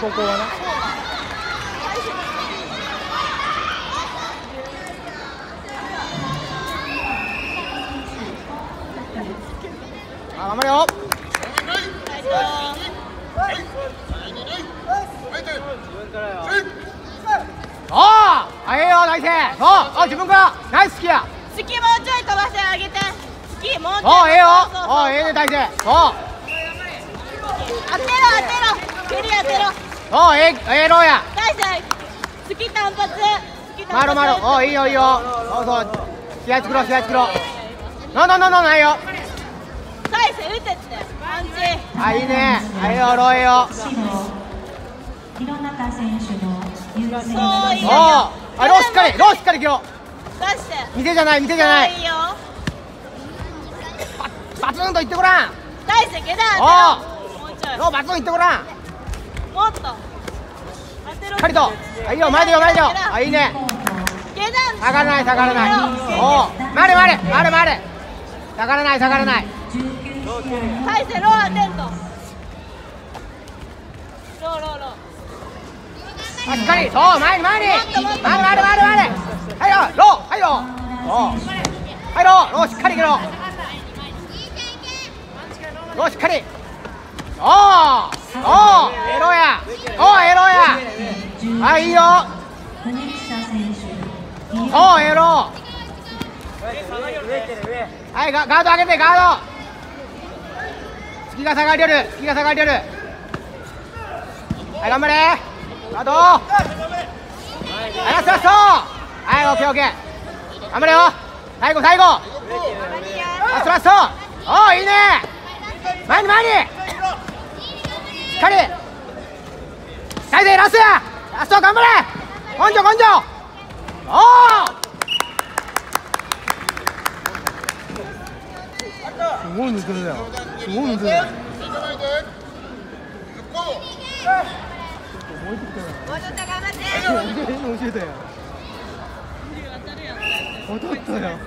高校はなあ頑張れよ。おあええよナイスそうあ自分から。ナイス好きや。好きもうちょい飛ばしてあげて。好きもうちょい。おええよ。そうそうそうおええね大勢。そう当てろ当てろ。蹴り当てろおええええろうや。大勢好き単発好き単まるまる。おいいよいいよ。そうそう。試合作ろう試合作ろう。ののののないよ。大勢打てって。パンチあいいね。あいいよローええよ弘中選手の優勢そういいおよあローしっかりローしっかり切ろ出して。じゃない店じゃない。いいよ。バツンといってごらん。大勢下段当てろもうちょい。ローバツンいってごらん。もっと。しっかりと。あいいよ前でよ前でよ。あいいね。下がらない下がらない。おう。回れ回れ回れ回れ。下がらない下がらない。大勢ローアテントローローロー。あしっかり。そう前に前に。回れ回れ回れ回れはいよロー。はいよ。はいロー。ローしっかりいけろローしっかりおおおうエロや。おうエロや。あいいよ。国下選手おエロ。はいガガード上げてガード。月が下がりよる。月が下がりよる。はい頑張れ。ガード。はいラストラスト。はいオッケーオッケー。頑張れよ。最後最後。ラストラスト。おおいいね。前に前に。かり大勢ラス。ラスト頑張れ。根性根性。おおすごい抜けるだよすごい抜けるだよもうちょっと頑張って教えたよ踊ったよ